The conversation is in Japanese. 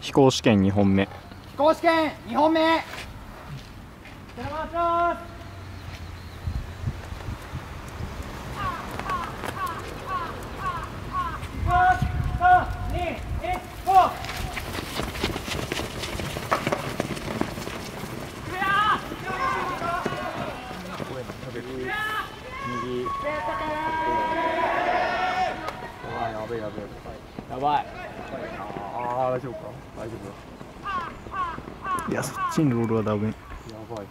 飛行試験2本目。飛行試験2本目。やべえやべえやばいああ大丈夫か。大丈夫いやそっちにロールはダメ。やばい